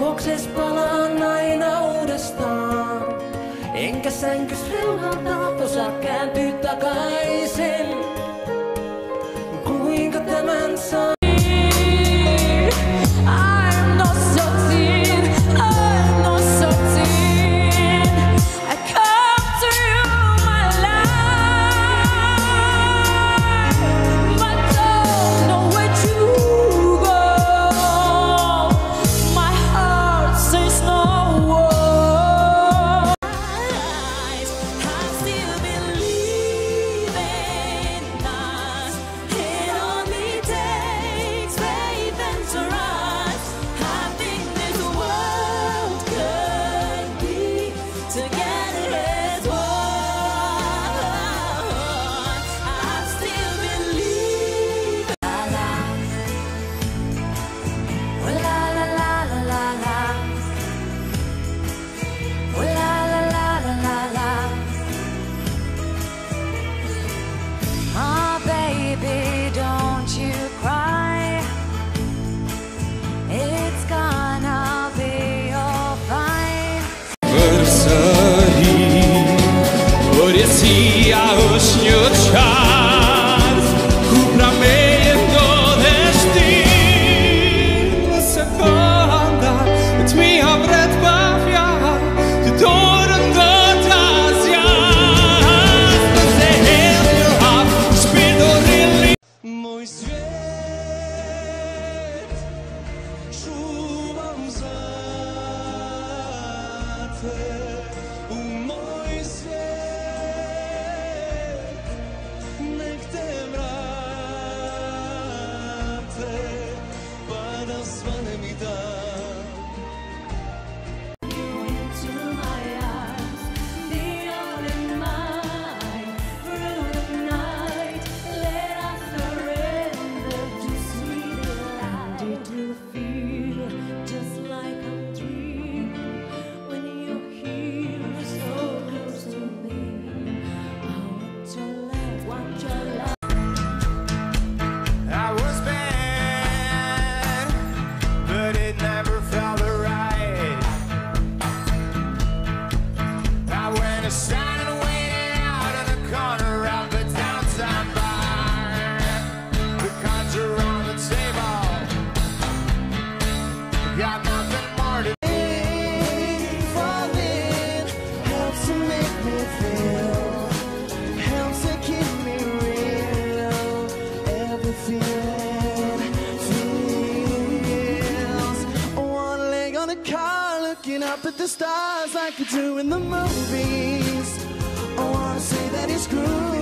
Luokses palaan aina uudestaan. Enkä sänkys reunalta osaa kääntyä takaisin. Kuinka tämän saa? vida. the stars like you do in the movies. I wanna say that it's good.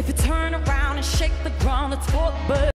If you turn around and shake the ground, it's what birds.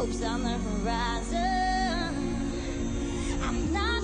hopes on the horizon. I'm not.